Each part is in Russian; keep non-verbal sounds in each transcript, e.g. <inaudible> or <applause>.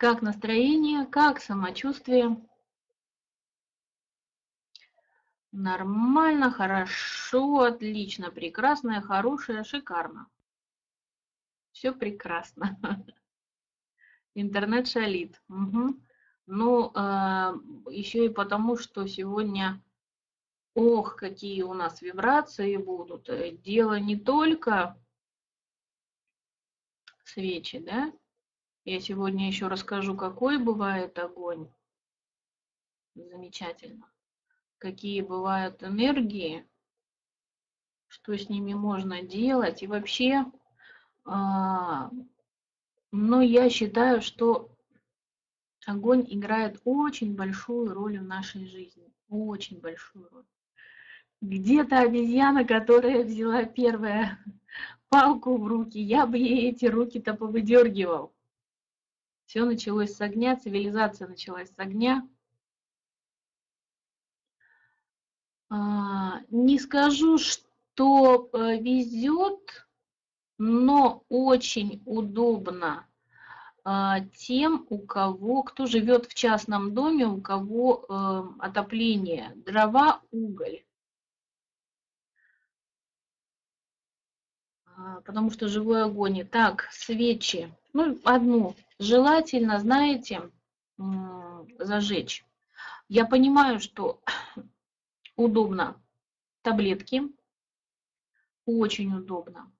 Как настроение, как самочувствие? Нормально, хорошо, отлично, прекрасно, хорошее, шикарно. Все прекрасно. Интернет шалит. Угу. Ну, э, еще и потому, что сегодня, ох, какие у нас вибрации будут. Э, дело не только свечи, да? Я сегодня еще расскажу, какой бывает огонь. Замечательно какие бывают энергии, что с ними можно делать. И вообще, а, ну, я считаю, что огонь играет очень большую роль в нашей жизни. Очень большую роль. Где-то обезьяна, которая взяла первая <laughs> палку в руки, я бы ей эти руки-то повыдергивал. Все началось с огня, цивилизация началась с огня. А, не скажу, что везет, но очень удобно а, тем, у кого, кто живет в частном доме, у кого э, отопление, дрова, уголь. А, потому что живой огонь. Так, свечи. Ну, одну. Желательно, знаете, зажечь. Я понимаю, что <clears throat> удобно. Таблетки. Очень удобно.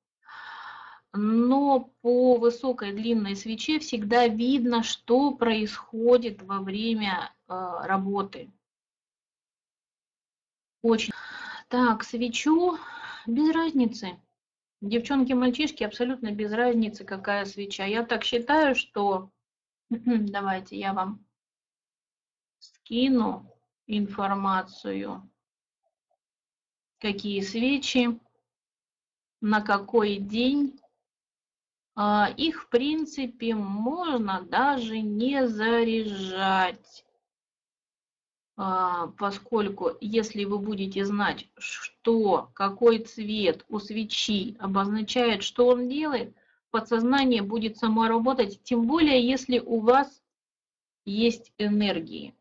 Но по высокой длинной свече всегда видно, что происходит во время э, работы. Очень. Так, свечу без разницы. Девчонки, мальчишки, абсолютно без разницы, какая свеча. Я так считаю, что... <clears throat> Давайте я вам скину информацию какие свечи, на какой день. А, их, в принципе, можно даже не заряжать, поскольку если вы будете знать, что, какой цвет у свечи обозначает, что он делает, подсознание будет само работать, тем более, если у вас есть энергии.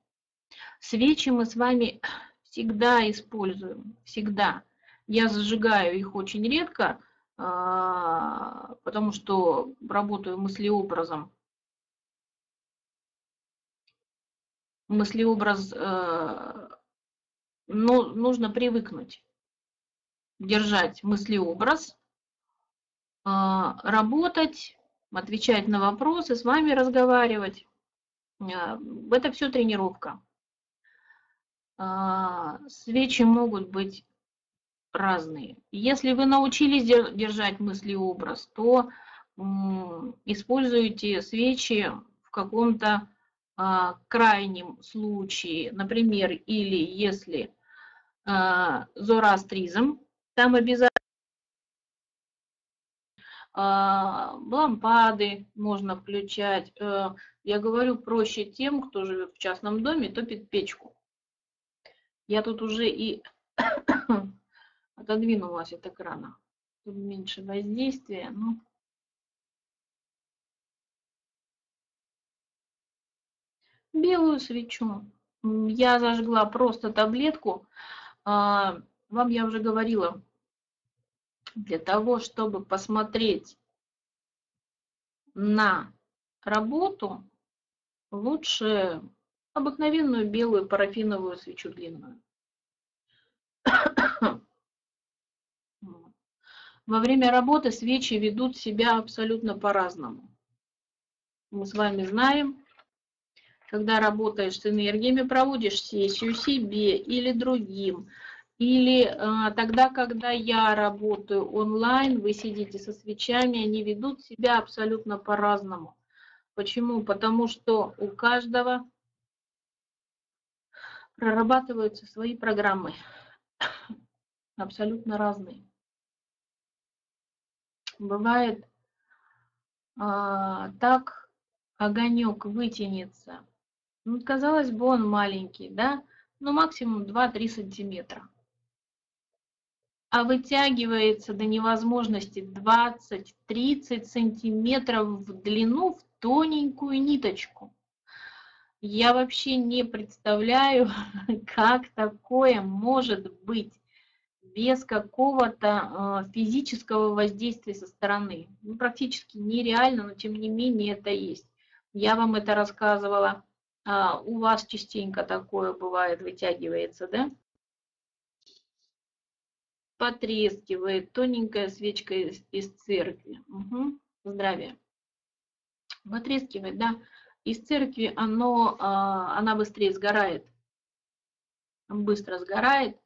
Свечи мы с вами <clears throat> всегда используем, всегда. Я зажигаю их очень редко, а, потому что работаю мыслеобразом. Мыслеобраз, э, но нужно привыкнуть держать мыслеобраз, а, работать, отвечать на вопросы, с вами разговаривать. А, это все тренировка. А, свечи могут быть разные. Если вы научились держать мыслеобраз, то используйте свечи в каком-то крайнем случае. Например, или если а, зороастризм, там обязательно лампады можно включать. Э, я говорю проще тем, кто живет в частном доме, топит печку. Я тут уже и <coughs> отодвинулась от экрана. Тут меньше воздействия. Ну. Белую свечу. Я зажгла просто таблетку. А, вам я уже говорила, для того, чтобы посмотреть на работу, лучше обыкновенную белую парафиновую свечу длинную. Во время работы свечи ведут себя абсолютно по-разному. Мы с вами знаем, когда работаешь с энергиями, проводишь сессию себе или другим, или э, тогда, когда я работаю онлайн, вы сидите со свечами, они ведут себя абсолютно по-разному. Почему? Потому что у каждого прорабатываются свои программы, <coughs> абсолютно разные. Бывает а, так огонек вытянется. Ну, казалось бы, он маленький, да? Ну, максимум 2-3 сантиметра. А вытягивается до невозможности 20-30 сантиметров в длину в тоненькую ниточку. Я вообще не представляю, <laughs> как такое может быть без какого-то э, физического воздействия со стороны. Ну, практически нереально, но тем не менее это есть. Я вам это рассказывала. А, у вас частенько такое бывает, вытягивается, да? Потрескивает тоненькая свечка из, из церкви. Угу. Здравия. Потрескивает, да. Из церкви оно, а, она быстрее сгорает. Быстро сгорает.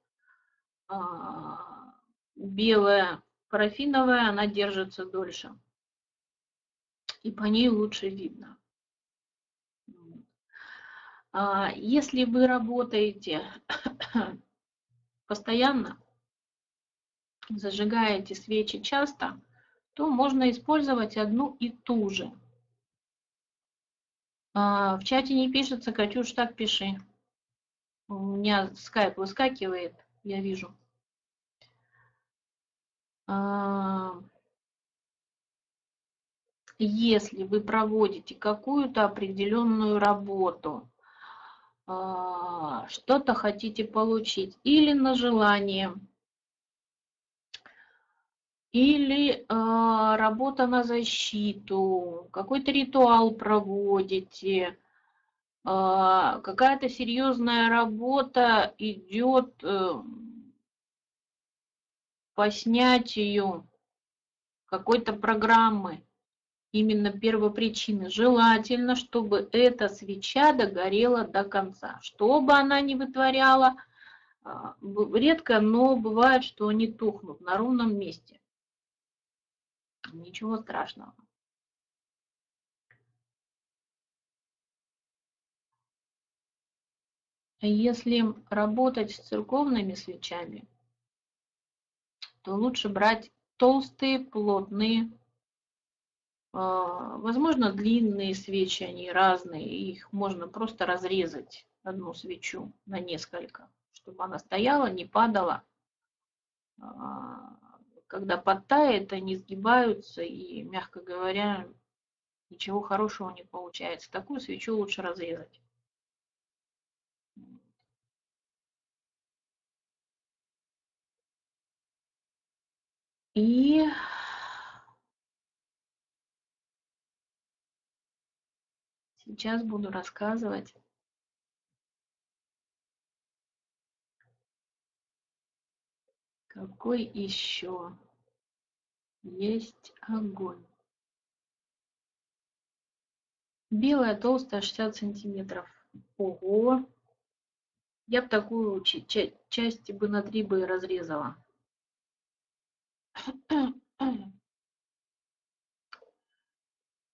А, белая парафиновая, она держится дольше. И по ней лучше видно. А, если вы работаете <coughs> постоянно, зажигаете свечи часто, то можно использовать одну и ту же. А, в чате не пишется, Катюш, так пиши. У меня скайп выскакивает, я вижу. А, если вы проводите какую-то определенную работу, что-то хотите получить или на желание, или а, работа на защиту, какой-то ритуал проводите, а, какая-то серьезная работа идет э, по снятию какой-то программы именно первопричины. Желательно, чтобы эта свеча догорела до конца. Что бы она ни вытворяла, а, редко, но бывает, что они тухнут на ровном месте. Ничего страшного. Если работать с церковными свечами, то лучше брать толстые, плотные возможно, длинные свечи, они разные, их можно просто разрезать, одну свечу на несколько, чтобы она стояла, не падала. А, когда подтает, они сгибаются и, мягко говоря, ничего хорошего не получается. Такую свечу лучше разрезать. И Сейчас буду рассказывать какой еще есть огонь. Белая толстая 60 сантиметров. Ого! Я бы такую часть бы на три бы разрезала. <clears throat>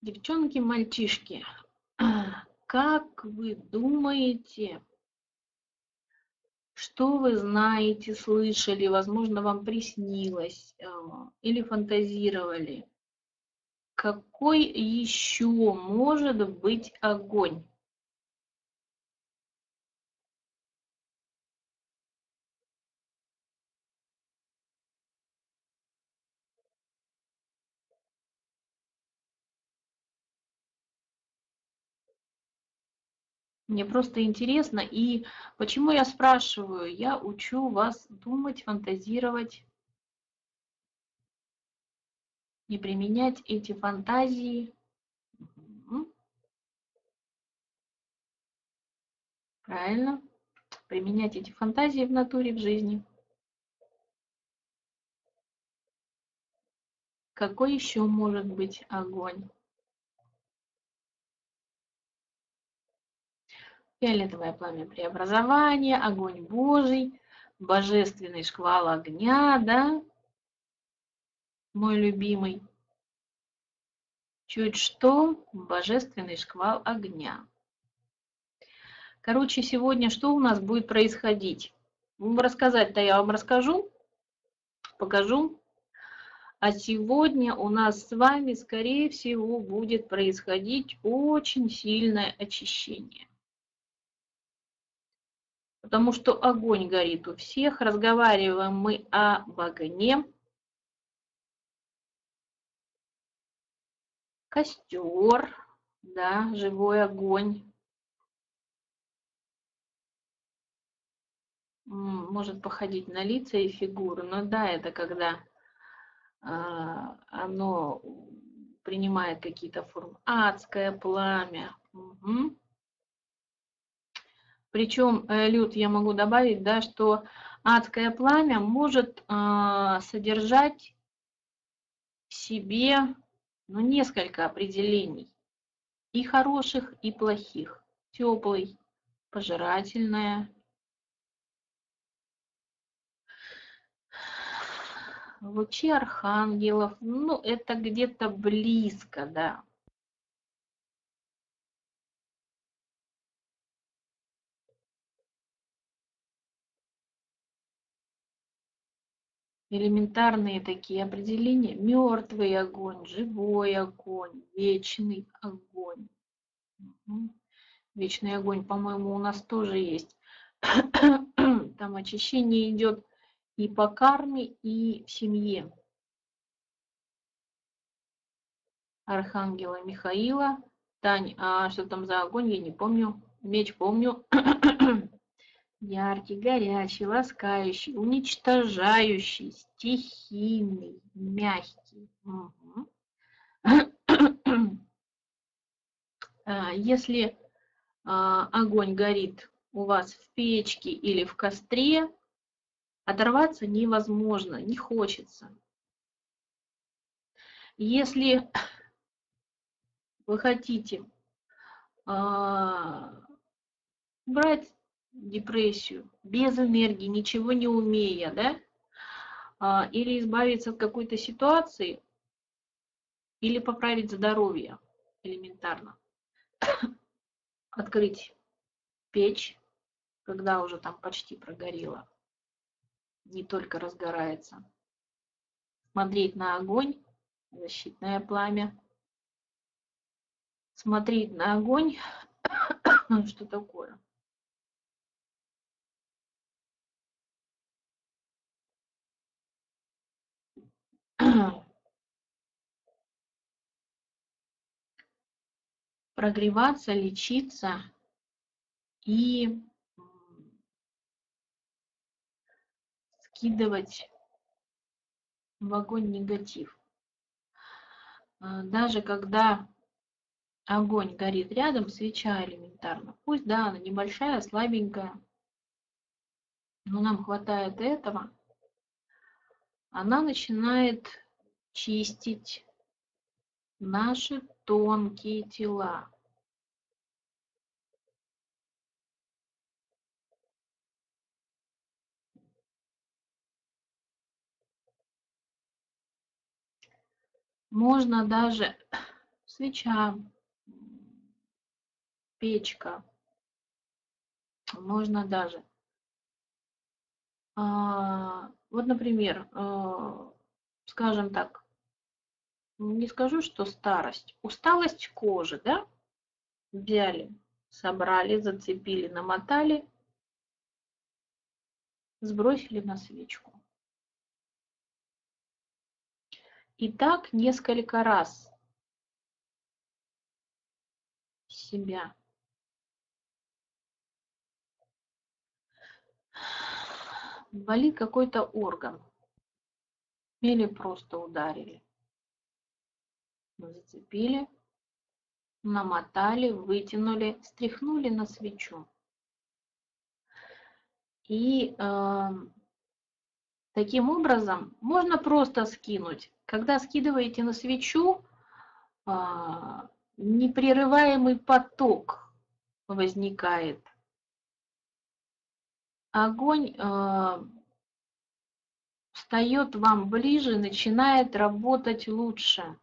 Девчонки, мальчишки, как вы думаете, что вы знаете, слышали, возможно, вам приснилось э, или фантазировали? Какой еще может быть огонь? Мне просто интересно. И почему я спрашиваю? Я учу вас думать, фантазировать и применять эти фантазии. Правильно. Применять эти фантазии в натуре, в жизни. Какой еще может быть огонь? Фиолетовое пламя преобразования, огонь Божий, божественный шквал огня, да, мой любимый. Чуть что, божественный шквал огня. Короче, сегодня что у нас будет происходить? Рассказать-то я вам расскажу, покажу. А сегодня у нас с вами, скорее всего, будет происходить очень сильное очищение потому что огонь горит у всех. Разговариваем мы об огне. Костер, да, живой огонь. Может походить на лица и фигуры, но да, это когда а, оно принимает какие-то формы. Адское пламя. Угу. Причем, э, Люд, я могу добавить, да, что адское пламя может э, содержать в себе ну, несколько определений. И хороших, и плохих. Теплый, пожирательное, лучи архангелов, ну, это где-то близко, да. Элементарные такие определения. Мертвый огонь, живой огонь, вечный огонь. Вечный огонь, по-моему, у нас тоже есть. <coughs> Там очищение идет и по карме, и в семье. Архангела Михаила. Тань, а что там за огонь, я не помню. Меч помню. <coughs> Яркий, горячий, ласкающий, уничтожающий, стихийный, мягкий. Угу. <clears throat> Если а, огонь горит у вас в печке или в костре, оторваться невозможно, не хочется. Если вы хотите а, брать депрессию, без энергии, ничего не умея, да, а, или избавиться от какой-то ситуации, или поправить здоровье элементарно. <coughs> Открыть печь, когда уже там почти прогорело, не только разгорается. Смотреть на огонь, защитное пламя. Смотреть на огонь, <coughs> что такое? Прогреваться, лечиться и скидывать в огонь негатив. А, даже когда огонь горит рядом, свеча элементарно, пусть да, она небольшая, слабенькая, но нам хватает этого, она начинает чистить наши тонкие тела. Можно даже <clears throat> свеча, печка, можно даже а, вот, например, э, скажем так, не скажу, что старость, усталость кожи, да, взяли, собрали, зацепили, намотали, сбросили на свечку. И так несколько раз себя. Болит какой-то орган или просто ударили. Зацепили, намотали, вытянули, стряхнули на свечу. И э, таким образом можно просто скинуть. Когда скидываете на свечу, э, непрерываемый поток возникает огонь э, встает вам ближе, начинает работать лучше.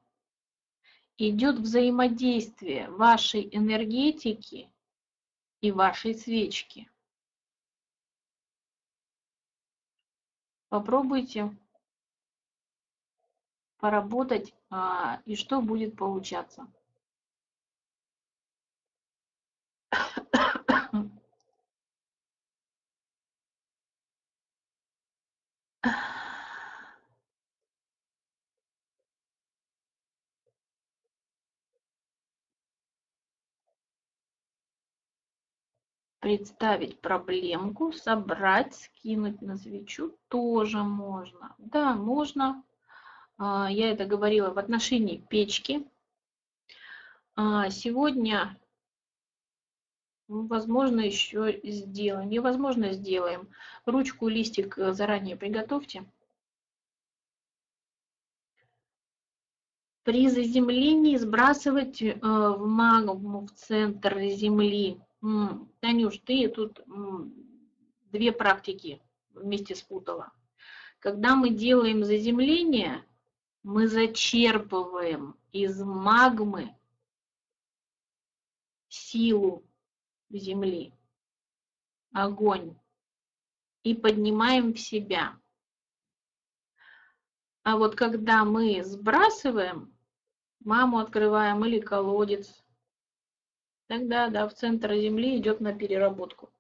Идет взаимодействие вашей энергетики и вашей свечки. Попробуйте поработать, а, и что будет получаться. Представить проблемку, собрать, скинуть на свечу тоже можно. Да, можно. А, я это говорила в отношении печки. А, сегодня, возможно, еще сделаем. Невозможно сделаем. Ручку, листик заранее приготовьте. При заземлении сбрасывать э, в магму, в центр Земли. Танюш, ты тут две практики вместе спутала. Когда мы делаем заземление, мы зачерпываем из магмы силу Земли, огонь, и поднимаем в себя. А вот когда мы сбрасываем, маму открываем или колодец, тогда да, в центр Земли идет на переработку.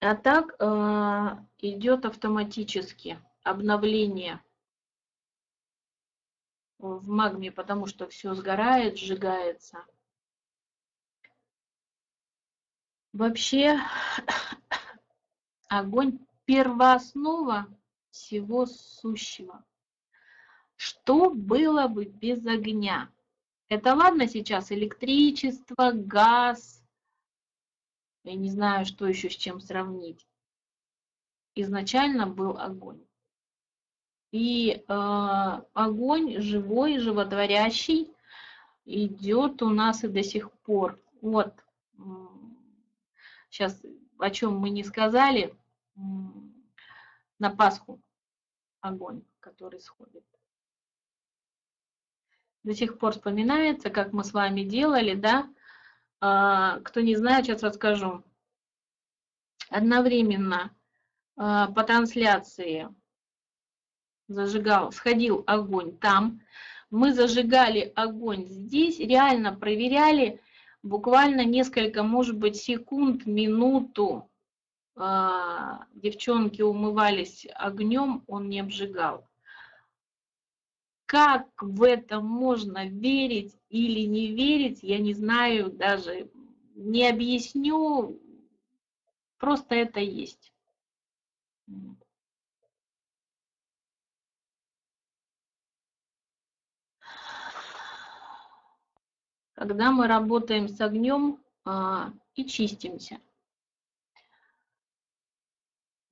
А так э, идет автоматически обновление в магме, потому что все сгорает, сжигается. Вообще <coughs> огонь первооснова всего сущего. Что было бы без огня? Это ладно сейчас электричество, газ, я не знаю, что еще с чем сравнить. Изначально был огонь. И э, огонь живой, животворящий идет у нас и до сих пор. Вот, сейчас о чем мы не сказали, на Пасху огонь, который сходит. До сих пор вспоминается, как мы с вами делали, да? А, кто не знает, сейчас расскажу. Одновременно а, по трансляции зажигал, сходил огонь там. Мы зажигали огонь здесь, реально проверяли буквально несколько, может быть, секунд, минуту. А, девчонки умывались огнем, он не обжигал. Как в это можно верить или не верить, я не знаю, даже не объясню, просто это есть. Когда мы работаем с огнем а, и чистимся.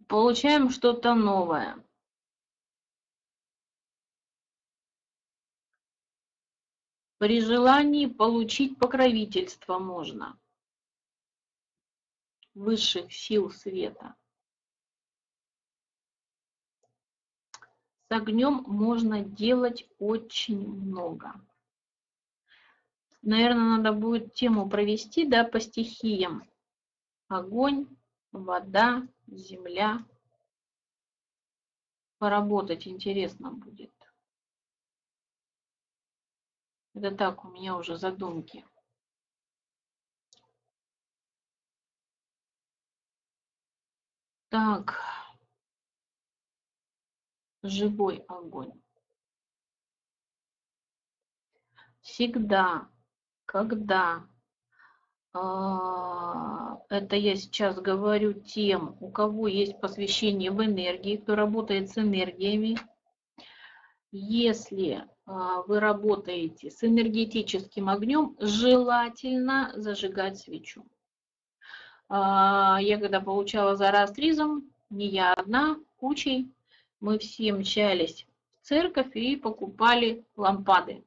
Получаем что-то новое. При желании получить покровительство можно высших сил света. С огнем можно делать очень много. Наверное, надо будет тему провести, да, по стихиям. Огонь, вода, земля. Поработать интересно будет. Это так, у меня уже задумки. Так, живой огонь. Всегда когда а, это я сейчас говорю тем, у кого есть посвящение в энергии, кто работает с энергиями. Если а, вы работаете с энергетическим огнем, желательно зажигать свечу. А, я когда получала за растризом, не я одна, кучей, мы все мчались в церковь и покупали лампады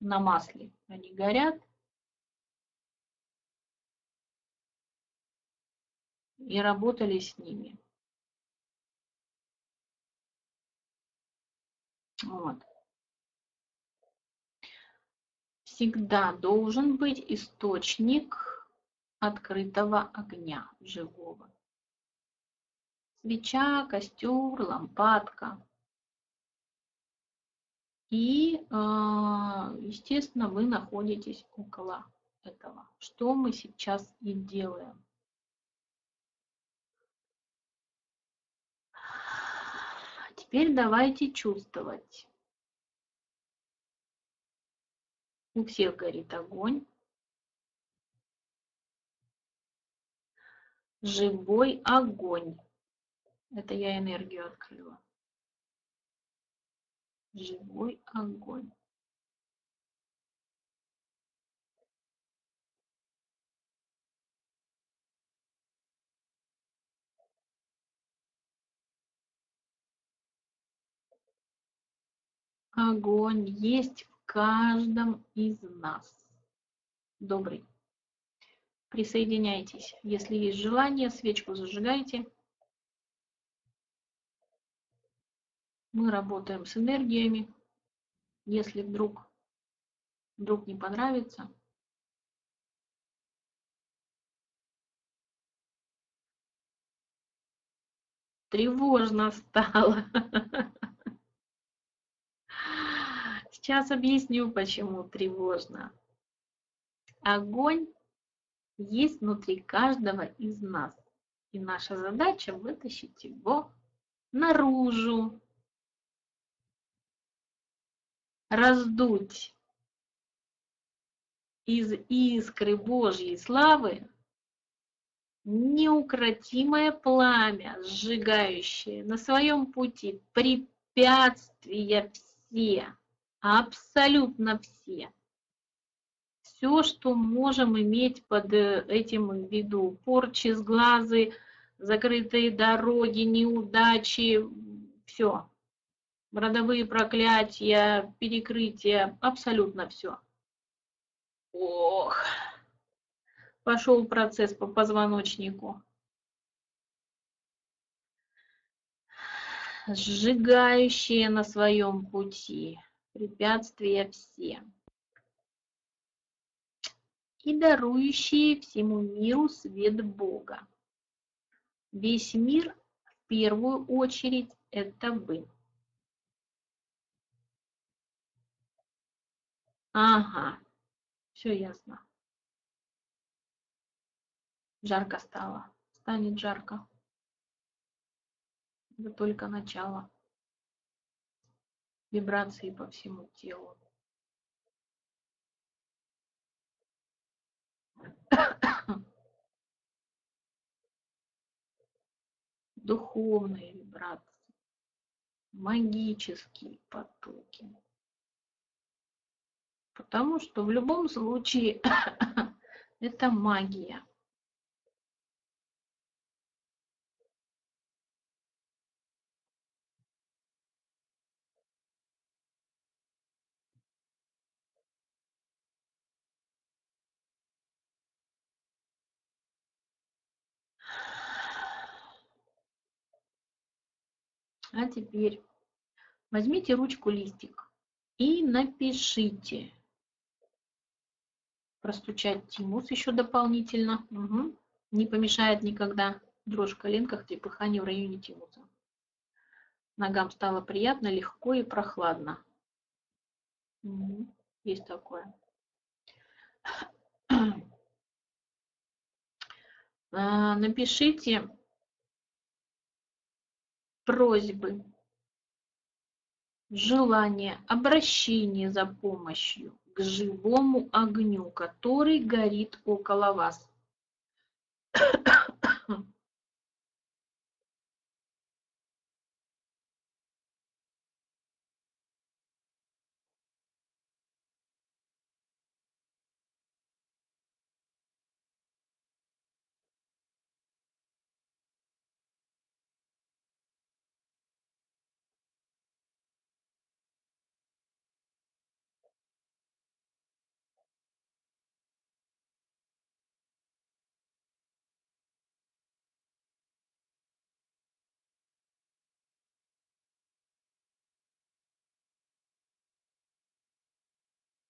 на масле. Они горят. И работали с ними. Вот. Всегда должен быть источник открытого огня живого. Свеча, костер, лампадка. И, а, естественно, вы находитесь около этого. Что мы сейчас и делаем. Теперь давайте чувствовать. У всех горит огонь. Живой огонь. Это я энергию открыла. Живой огонь. Огонь есть в каждом из нас. Добрый. Присоединяйтесь. Если есть желание, свечку зажигайте. Мы работаем с энергиями. Если вдруг, вдруг не понравится, тревожно стало. Сейчас объясню, почему тревожно. Огонь есть внутри каждого из нас. И наша задача вытащить его наружу, раздуть из искры Божьей славы неукротимое пламя, сжигающее на своем пути препятствия все, абсолютно все. Все, что можем иметь под э, этим в виду. Порчи с глазы, закрытые дороги, неудачи, все родовые проклятия, перекрытия, абсолютно все. Ох, пошел процесс по позвоночнику. Сжигающие на своем пути препятствия все. И дарующие всему миру свет Бога. Весь мир в первую очередь это вы. Ага, все ясно. Жарко стало. Станет жарко. Это только начало. Вибрации по всему телу. Духовные вибрации, магические потоки. Потому что в любом случае <coughs> это магия. А теперь возьмите ручку листик и напишите простучать тимус еще дополнительно. Угу. Не помешает никогда дрожь в коленках, трепыхание в районе тимуса. Ногам стало приятно, легко и прохладно. Угу. Есть такое. А, напишите просьбы, желание, обращение за помощью к живому огню, который горит около вас.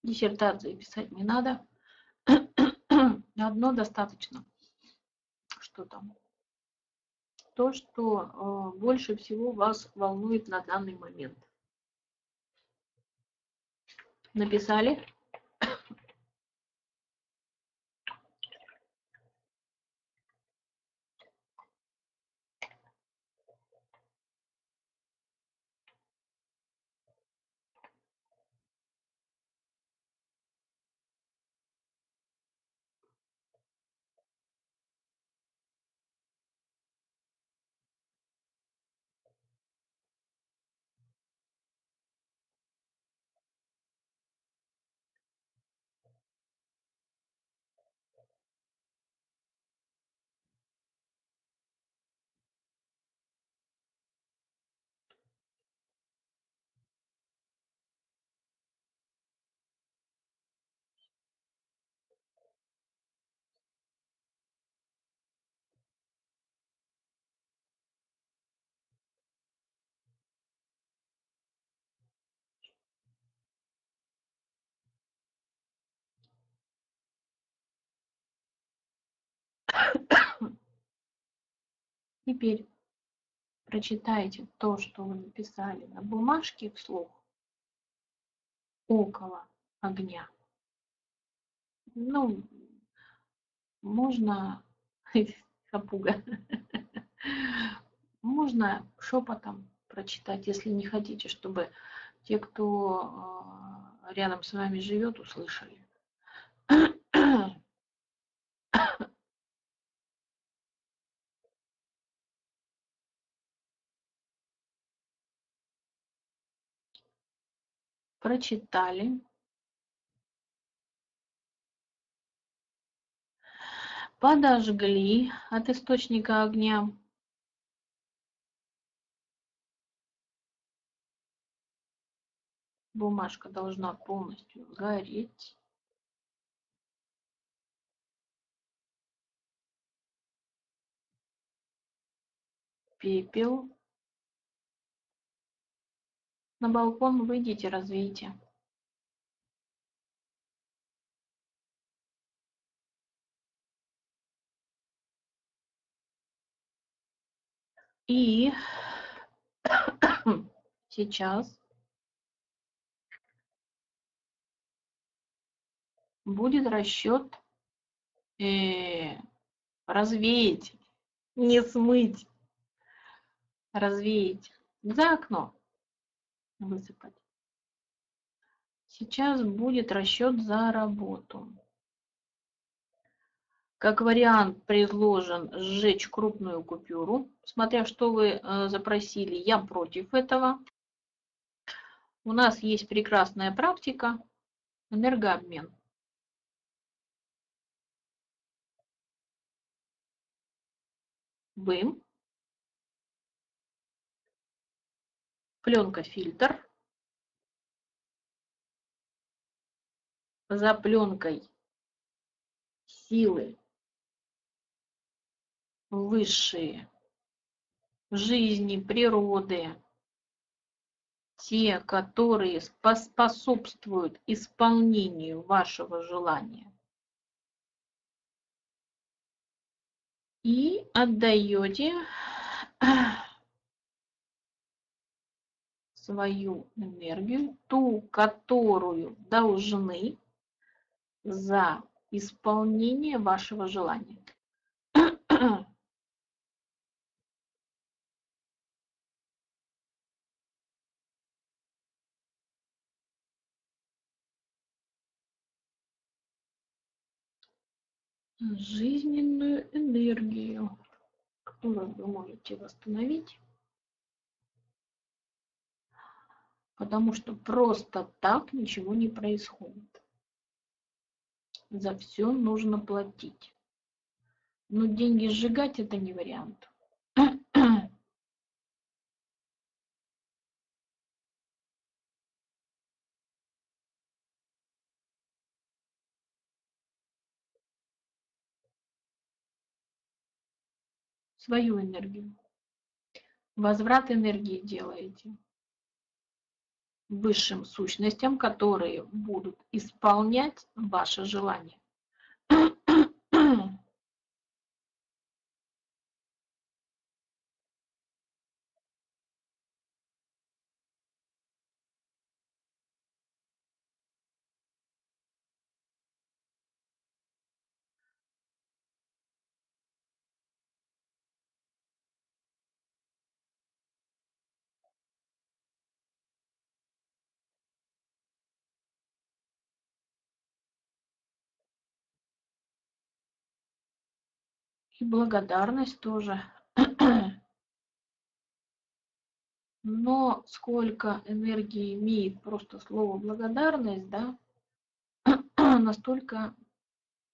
Диссертации писать не надо. <coughs> Одно достаточно. Что там? То, что э, больше всего вас волнует на данный момент. Написали? Теперь прочитайте то, что вы написали на бумажке вслух около огня. Ну, можно <laughs> хапуга. Можно шепотом прочитать, если не хотите, чтобы те, кто а, рядом с вами живет, услышали. Прочитали. Подожгли от источника огня. Бумажка должна полностью гореть. Пепел. На балкон выйдите, развейте. И <coughs> сейчас будет расчет э, развеять, не смыть, развеять за окно высыпать. Сейчас будет расчет за работу. Как вариант предложен сжечь крупную купюру. Смотря что вы э, запросили, я против этого. У нас есть прекрасная практика энергообмен. Вы пленка фильтр. За пленкой силы высшие жизни, природы, те, которые способствуют исполнению вашего желания. И отдаете свою энергию, ту, которую должны за исполнение вашего желания. жизненную энергию, которую вы можете восстановить потому что просто так ничего не происходит. За все нужно платить. Но деньги сжигать это не вариант. Свою энергию. Возврат энергии делаете высшим сущностям, которые будут исполнять ваше желание. И благодарность тоже. <clears throat> Но сколько энергии имеет просто слово благодарность, да, <clears throat> настолько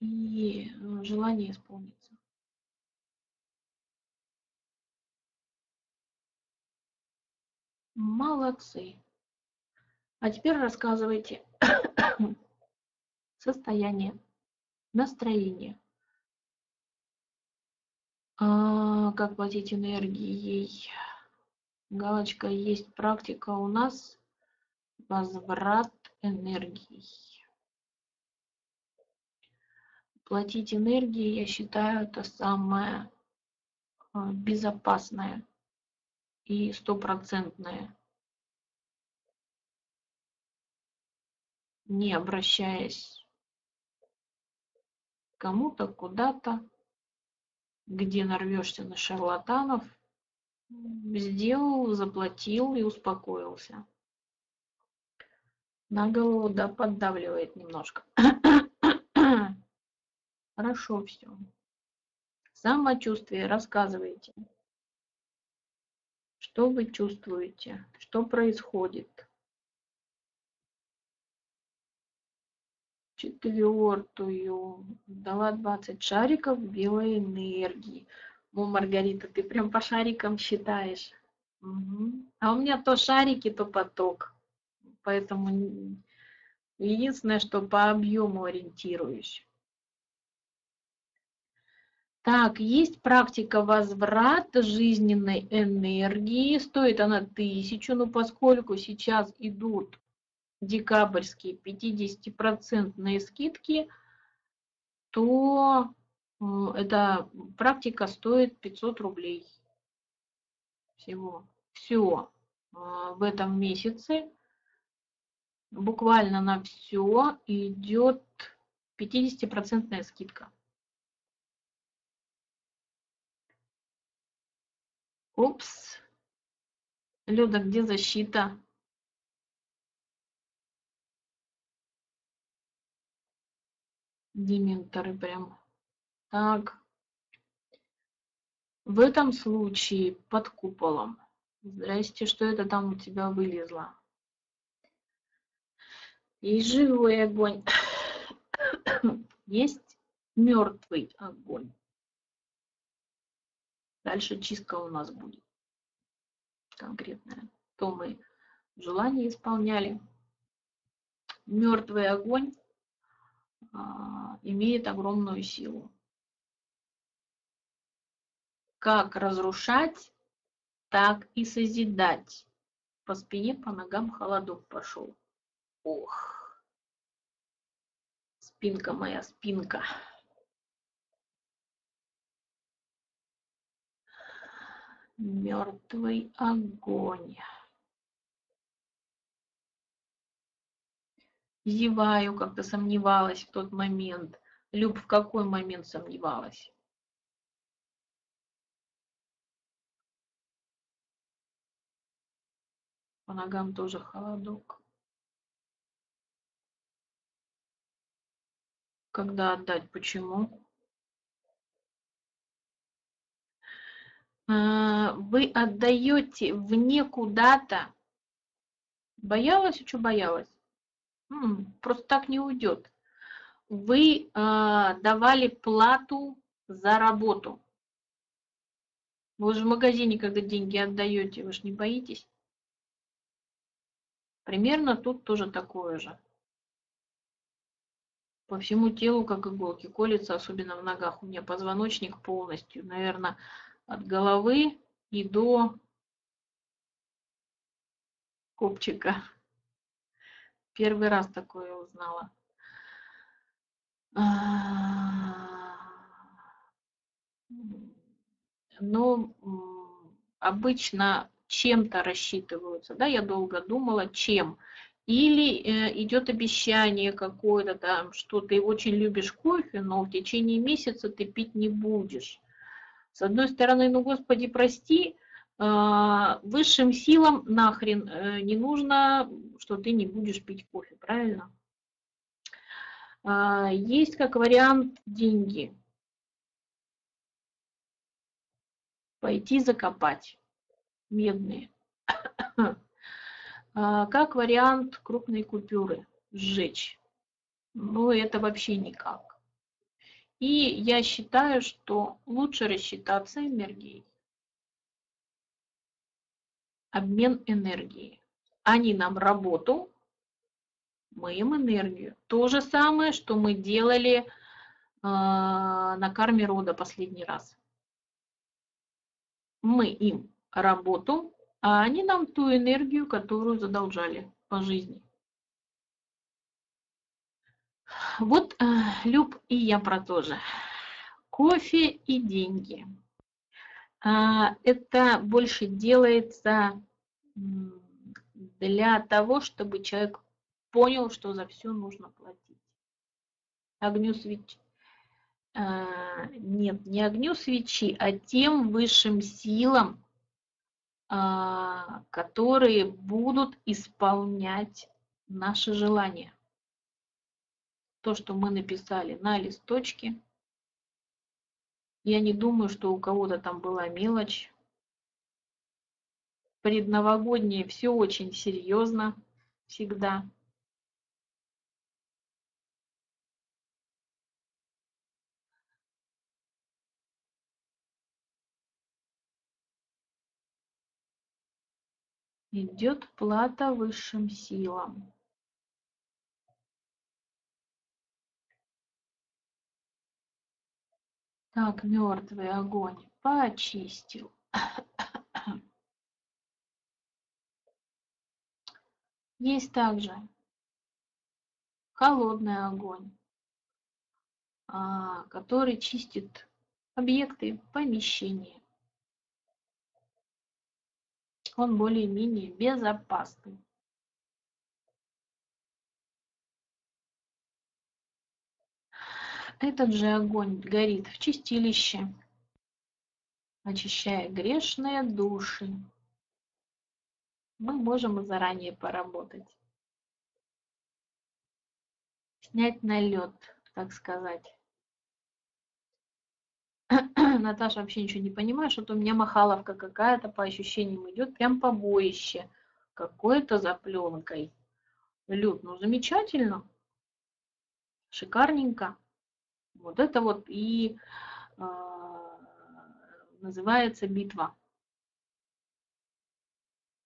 и э, желание исполнится. Молодцы. А теперь рассказывайте <clears throat> состояние, настроение. А, как платить энергией? Галочка есть практика у нас. Возврат энергии. Платить энергией, я считаю, это самое а, безопасное и стопроцентное. Не обращаясь кому-то, куда-то, где нарвешься на шарлатанов, сделал, заплатил и успокоился. На голову, да, поддавливает немножко. <coughs> Хорошо все. Самочувствие рассказывайте. Что вы чувствуете? Что происходит? Четвертую. Дала 20 шариков белой энергии. О, Маргарита, ты прям по шарикам считаешь. Угу. А у меня то шарики, то поток. Поэтому единственное, что по объему ориентируюсь. Так, есть практика возврата жизненной энергии. Стоит она тысячу, но поскольку сейчас идут декабрьские 50% скидки, то э, эта практика стоит 500 рублей всего. Все э, в этом месяце буквально на все идет 50% скидка. Упс. Люда, где защита? Дементоры прям. Так. В этом случае под куполом. Здрасте, что это там у тебя вылезло? Есть живой огонь. <coughs> Есть мертвый огонь. Дальше чистка у нас будет конкретная. То мы желание исполняли. Мертвый огонь имеет огромную силу. Как разрушать, так и созидать. По спине, по ногам холодок пошел. Ох, спинка моя, спинка. Мертвый огонь. Зеваю, как-то сомневалась в тот момент. Люб, в какой момент сомневалась? По ногам тоже холодок. Когда отдать? Почему? А, вы отдаете вне куда-то. Боялась, что боялась? Просто так не уйдет. Вы э, давали плату за работу. Вы же в магазине, когда деньги отдаете, вы же не боитесь? Примерно тут тоже такое же. По всему телу, как иголки, колется, особенно в ногах. У меня позвоночник полностью, наверное, от головы и до копчика. Первый раз такое узнала. А, ну, обычно чем-то рассчитываются, да, я долго думала, чем. Или э, идет обещание какое-то там, что ты очень любишь кофе, но в течение месяца ты пить не будешь. С одной стороны, ну, Господи, прости, высшим силам нахрен э, не нужно, что ты не будешь пить кофе, правильно? А, есть как вариант деньги. Пойти закопать медные. <coughs> А, как вариант крупные купюры сжечь. Ну, это вообще никак. И я считаю, что лучше рассчитаться энергией. Обмен энергией. Они нам работу, мы им энергию. То же самое, что мы делали э, на карме рода последний раз. Мы им работу, а они нам ту энергию, которую задолжали по жизни. Вот, э, Люб, и я про то же. Кофе и деньги. А, это больше делается для того, чтобы человек понял, что за все нужно платить. Огню свечи. А, нет, не огню свечи, а тем высшим силам, а, которые будут исполнять наши желания. То, что мы написали на листочке. Я не думаю, что у кого-то там была мелочь. Предновогоднее все очень серьезно всегда. Идет плата высшим силам. Так, мертвый огонь почистил. Есть также холодный огонь, а, который чистит объекты, помещения он более-менее безопасный. Этот же огонь горит в чистилище, очищая грешные души. Мы можем заранее поработать. Снять налет, так сказать. <clears throat> Наташа вообще ничего не понимает, что-то у меня махаловка какая-то по ощущениям идет, прям побоище. Какой-то за пленкой. Люд, ну замечательно. Шикарненько. Вот это вот и э, называется битва.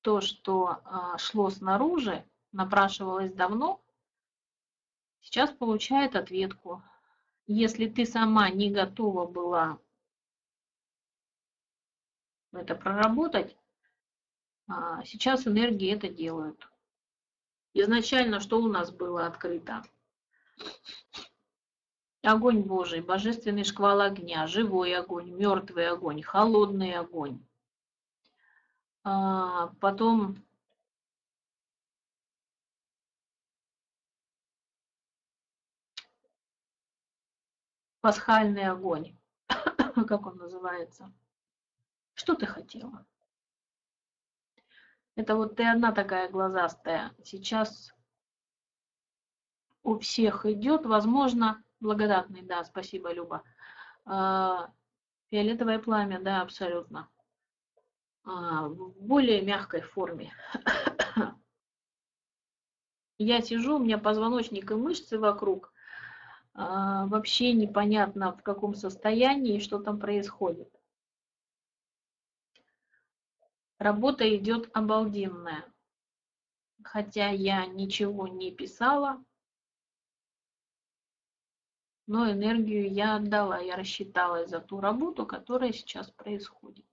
То, что э, шло снаружи, напрашивалось давно, сейчас получает ответку если ты сама не готова была это проработать, а, сейчас энергии это делают. Изначально что у нас было открыто? Огонь Божий, божественный шквал огня, живой огонь, мертвый огонь, холодный огонь. А, потом пасхальный огонь, <coughs> как он называется. Что ты хотела? Это вот ты одна такая глазастая. Сейчас у всех идет, возможно, благодатный, да, спасибо, Люба. А, фиолетовое пламя, да, абсолютно. А, в более мягкой форме. <coughs> Я сижу, у меня позвоночник и мышцы вокруг а, вообще непонятно в каком состоянии и что там происходит. Работа идет обалденная. Хотя я ничего не писала, но энергию я отдала, я рассчиталась за ту работу, которая сейчас происходит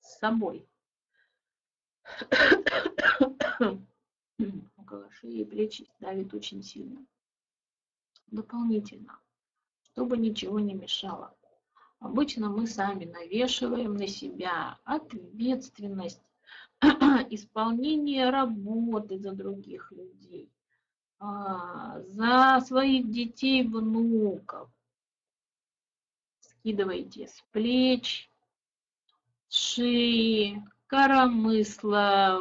с собой <coughs> около шеи и плечи давит очень сильно. Дополнительно, чтобы ничего не мешало. Обычно мы сами навешиваем на себя ответственность, <coughs> исполнение работы за других людей, за своих детей, внуков. Скидывайте с плеч, с шеи, коромысла,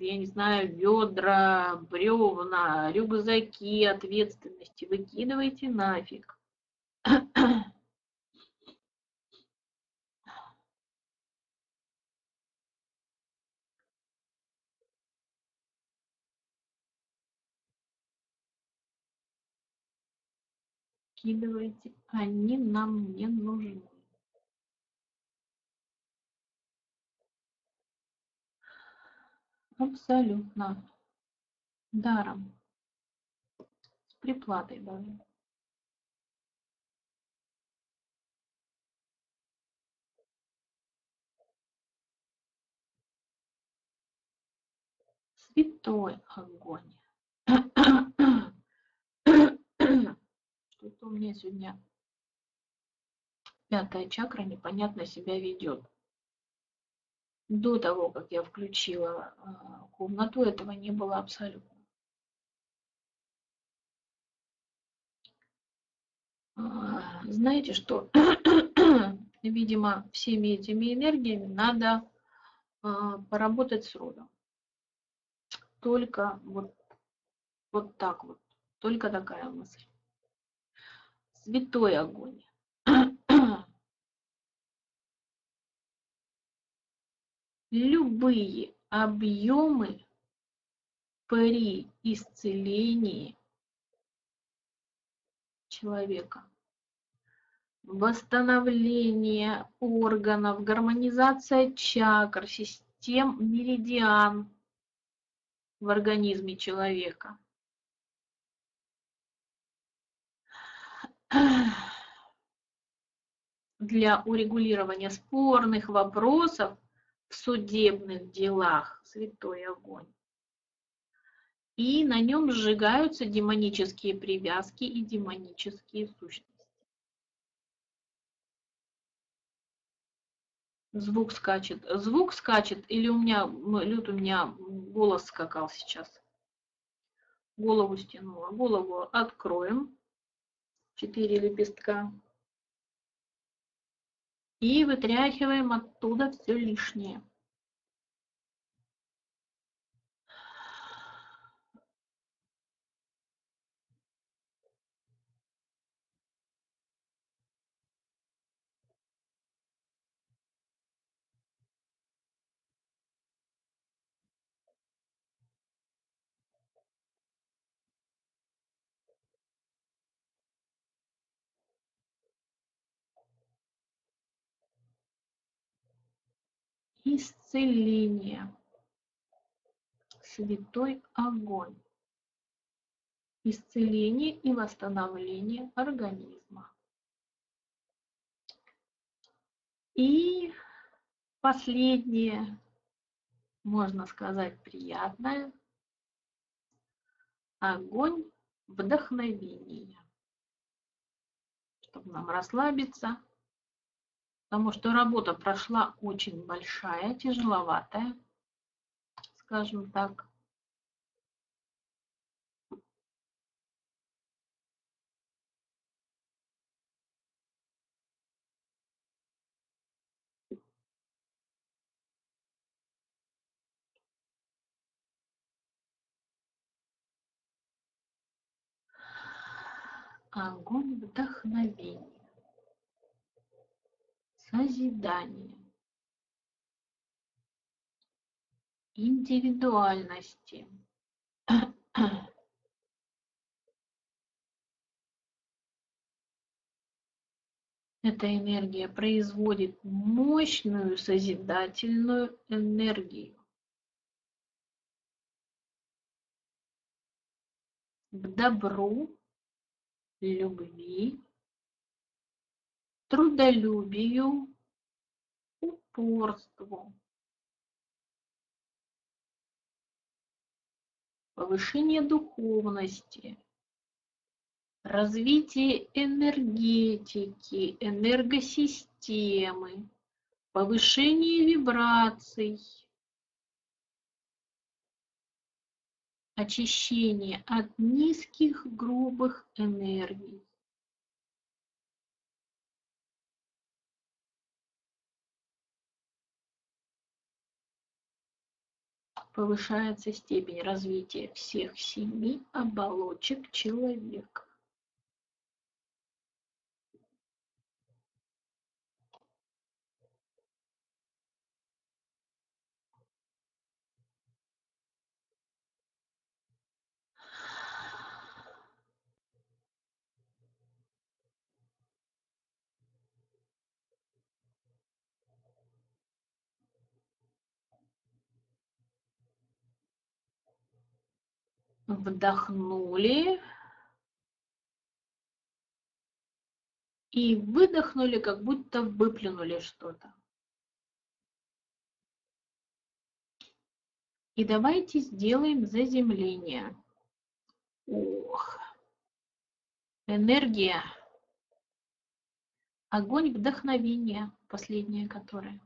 я не знаю, ведра, бревна, рюкзаки, ответственности выкидывайте нафиг. <clears throat> Выкидывайте, они нам не нужны. Абсолютно. Даром. С приплатой даже. Святой огонь. <clears throat> Что-то у меня сегодня пятая чакра непонятно себя ведет. До того, как я включила а, комнату, этого не было абсолютно. А, знаете что? <clears throat> Видимо, всеми этими энергиями надо а, поработать с родом. Только вот, вот так вот. Только такая мысль. Святой огонь. Любые объемы при исцелении человека восстановление органов, гармонизация чакр, систем меридиан в организме человека. Для урегулирования спорных вопросов в судебных делах святой огонь. И на нем сжигаются демонические привязки и демонические сущности. Звук скачет. Звук скачет или у меня, Люд, у меня голос скакал сейчас. Голову стянула. Голову откроем. Четыре лепестка. И вытряхиваем оттуда все лишнее. Исцеление. Святой огонь. Исцеление и восстановление организма. И последнее, можно сказать, приятное. Огонь вдохновения. Чтобы нам расслабиться, потому что работа прошла очень большая, тяжеловатая, скажем так. Огонь вдохновения созидания, индивидуальности. <clears throat> Эта энергия производит мощную созидательную энергию. К добру, любви, трудолюбию, упорству, повышение духовности, развитие энергетики, энергосистемы, повышение вибраций, очищение от низких грубых энергий. Повышается степень развития всех семи оболочек человека. Вдохнули и выдохнули, как будто выплюнули что-то. И давайте сделаем заземление. Ох, энергия Огонь вдохновения, последнее которое.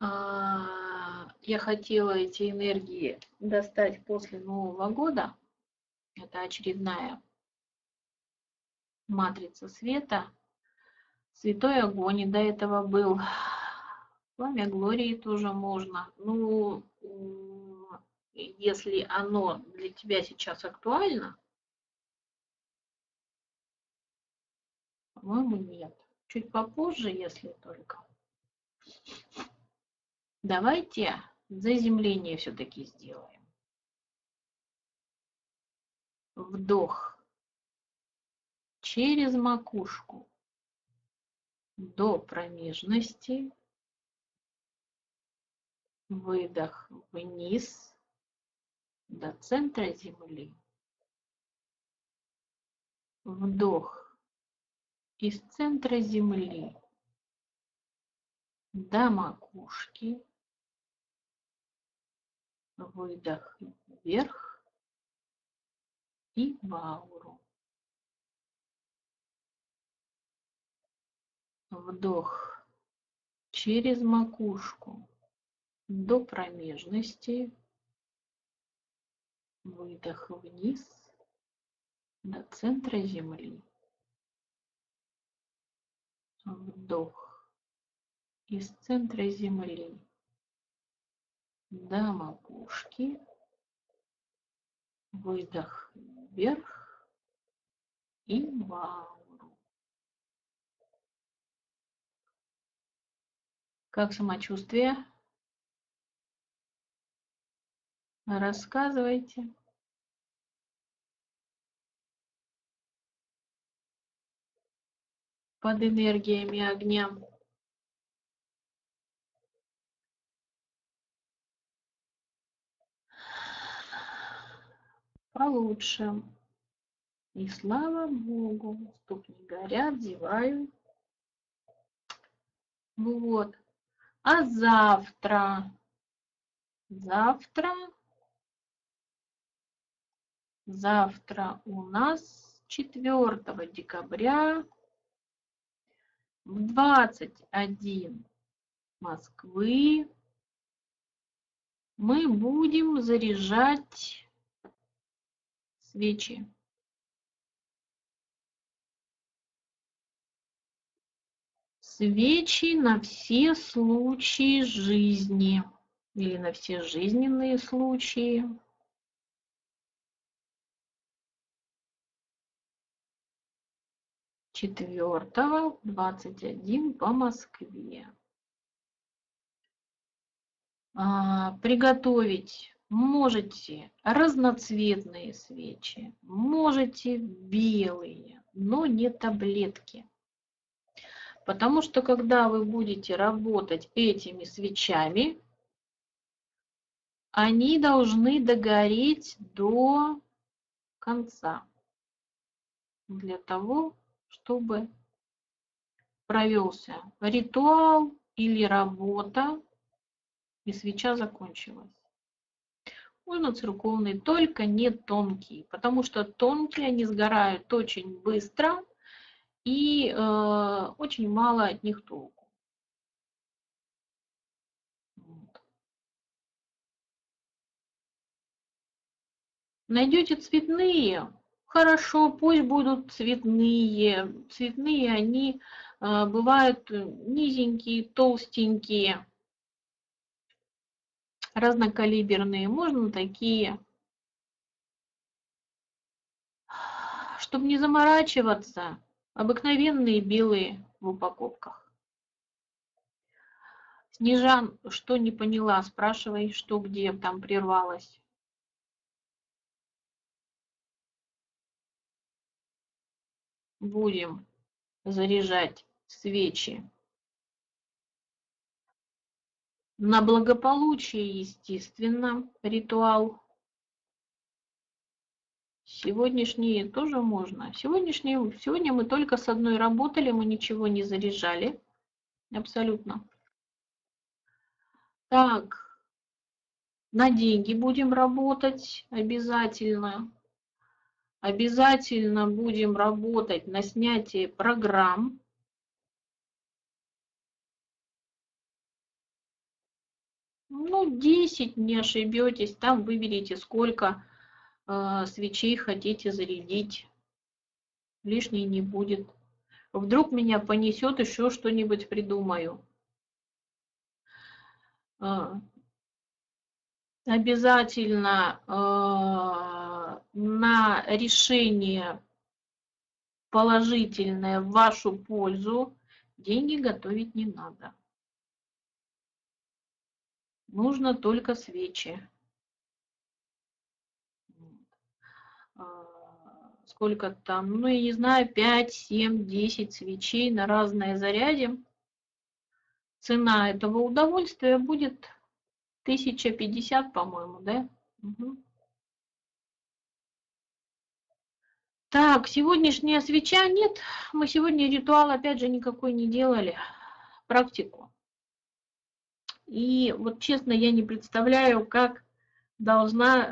А, я хотела эти энергии достать после Нового года. Это очередная матрица света. Святой огонь и до этого был. Пламя Глории тоже можно. Ну, если оно для тебя сейчас актуально, по-моему, нет. Чуть попозже, если только. Давайте заземление все-таки сделаем. Вдох через макушку до промежности. Выдох вниз до центра земли. Вдох из центра земли до макушки. Выдох вверх и в ауру. Вдох через макушку до промежности. Выдох вниз до центра земли. Вдох из центра земли до макушки. Выдох вверх и в ауру. Как самочувствие? Рассказывайте. Под энергиями огня. Получше. И слава Богу, ступни горят, зеваю. Вот. А завтра? Завтра Завтра у нас 4 декабря в 21 Москвы мы будем заряжать свечи. Свечи на все случаи жизни или на все жизненные случаи. 4 21 по Москве. А, приготовить можете разноцветные свечи, можете белые, но не таблетки. Потому что когда вы будете работать этими свечами, они должны догореть до конца. Для того, чтобы провелся ритуал или работа, и свеча закончилась. Можно церковные, только не тонкие, потому что тонкие они сгорают очень быстро и э, очень мало от них толку. Вот. Найдете цветные, Хорошо, пусть будут цветные. Цветные они э, бывают низенькие, толстенькие, разнокалиберные. Можно такие. Чтобы не заморачиваться, обыкновенные белые в упаковках. Снежан, что не поняла, спрашивай, что где там прервалось. будем заряжать свечи на благополучие, естественно, ритуал. Сегодняшние тоже можно. Сегодняшние, сегодня мы только с одной работали, мы ничего не заряжали. Абсолютно. Так, на деньги будем работать обязательно. Обязательно будем работать на снятие программ. Ну, 10, не ошибетесь. Там выберите, сколько э, свечей хотите зарядить. Лишней не будет. Вдруг меня понесет, еще что-нибудь придумаю. А, обязательно э, на решение положительное в вашу пользу деньги готовить не надо. Нужно только свечи. А, сколько там, ну, я не знаю, 5, 7, 10 свечей на разное зарядим. Цена этого удовольствия будет 1050, по-моему, да? Угу. Так, сегодняшняя свеча нет. Мы сегодня ритуал опять же никакой не делали. Практику. И вот честно, я не представляю, как должна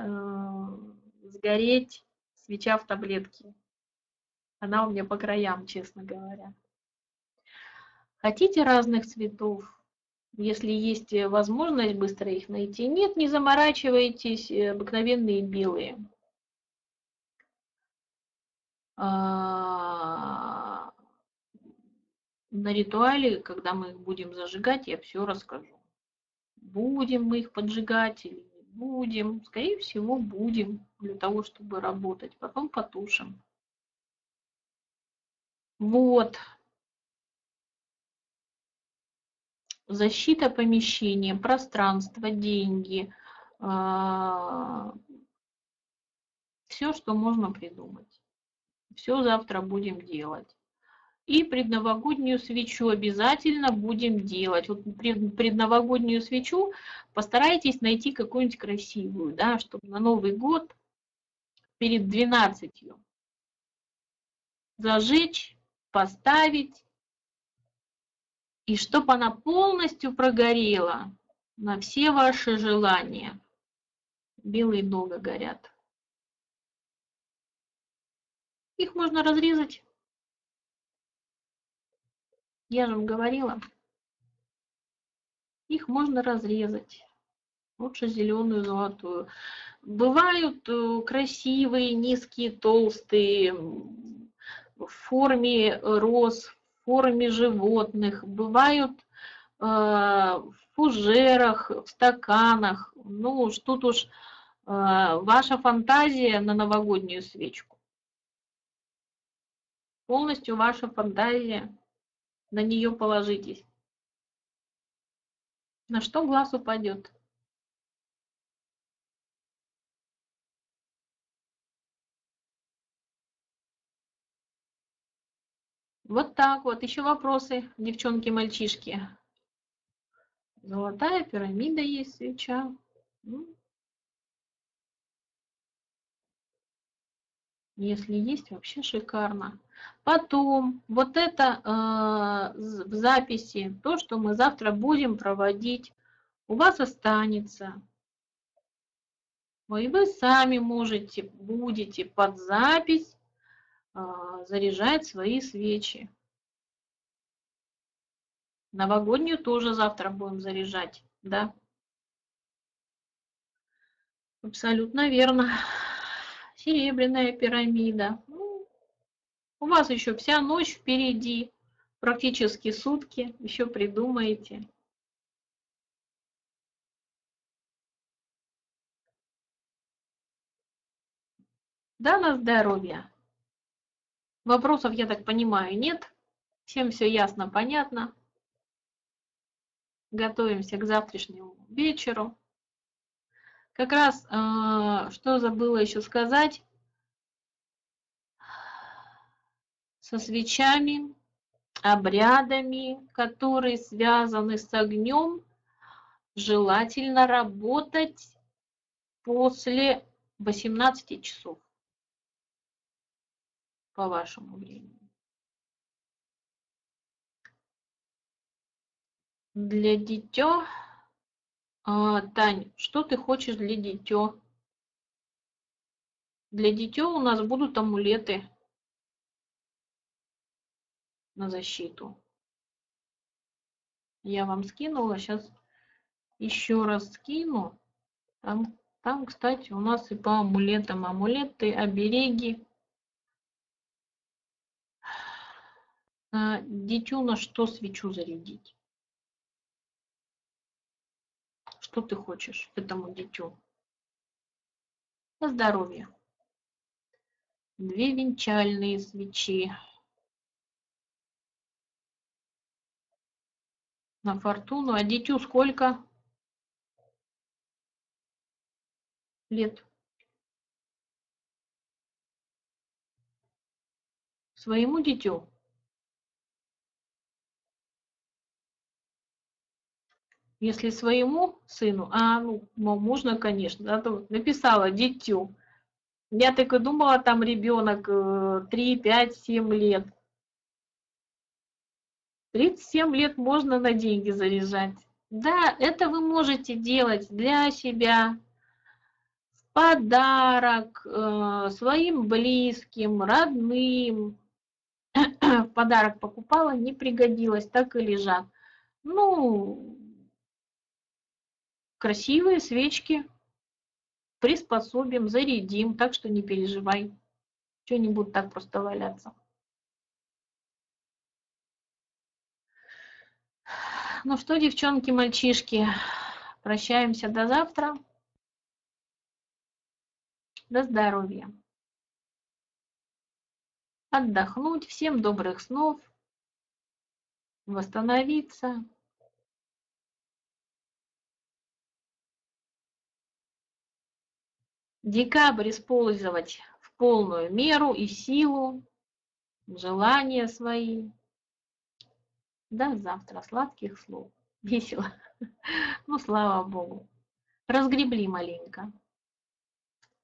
э, сгореть свеча в таблетке. Она у меня по краям, честно говоря. Хотите разных цветов? Если есть возможность быстро их найти. Нет, не заморачивайтесь, э, обыкновенные белые. А, на ритуале, когда мы их будем зажигать, я все расскажу. Будем мы их поджигать или не будем. Скорее всего, будем для того, чтобы работать. Потом потушим. Вот. Защита помещения, пространство, деньги. А, все, что можно придумать. Все завтра будем делать. И предновогоднюю свечу обязательно будем делать. Вот предновогоднюю свечу постарайтесь найти какую-нибудь красивую, да, чтобы на Новый год перед 12 зажечь, поставить. И чтобы она полностью прогорела на все ваши желания. Белые долго горят. Их можно разрезать я же вам говорила, их можно разрезать. Лучше зеленую, золотую. Бывают э, красивые, низкие, толстые, в форме роз, в форме животных. Бывают э, в фужерах, в стаканах. Ну уж тут уж э, ваша фантазия на новогоднюю свечку. Полностью ваша фантазия на нее положитесь. На что глаз упадет? Вот так вот. Еще вопросы, девчонки-мальчишки. Золотая пирамида есть свеча. Если есть, вообще шикарно. Потом вот это э, в записи, то, что мы завтра будем проводить, у вас останется. И вы сами можете, будете под запись э, заряжать свои свечи. Новогоднюю тоже завтра будем заряжать, да? Абсолютно верно серебряная пирамида. Ну, у вас еще вся ночь впереди, практически сутки, еще придумаете. Да, на здоровье. Вопросов, я так понимаю, нет. Всем все ясно, понятно. Готовимся к завтрашнему вечеру. Как раз, э, что забыла еще сказать, со свечами, обрядами, которые связаны с огнем, желательно работать после 18 часов по вашему времени. Для а, Тань, что ты хочешь для дитё? Для детей у нас будут амулеты на защиту. Я вам скинула, сейчас еще раз скину. Там, там, кстати, у нас и по амулетам амулеты, обереги. А, дитю на что свечу зарядить? Что ты хочешь этому дитю? На здоровье. Две венчальные свечи. На фортуну. А дитю сколько? Лет. Своему дитю. Если своему сыну, а, ну, можно, конечно, да, написала дитю. Я так и думала, там ребенок 3, 5, 7 лет. 37 лет можно на деньги заряжать. Да, это вы можете делать для себя, в подарок, э, своим близким, родным. <clears throat> подарок покупала, не пригодилось, так и лежат. Ну, красивые свечки приспособим, зарядим, так что не переживай. Что не будут так просто валяться. Ну что, девчонки, мальчишки, прощаемся до завтра. До здоровья. Отдохнуть, всем добрых снов, восстановиться. Декабрь использовать в полную меру и силу, желания свои. До завтра. Сладких слов. Весело. <laughs> Ну, слава Богу. Разгребли маленько.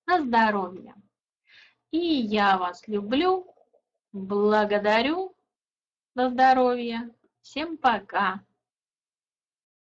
На здоровье. И я вас люблю, благодарю. На здоровье. Всем пока.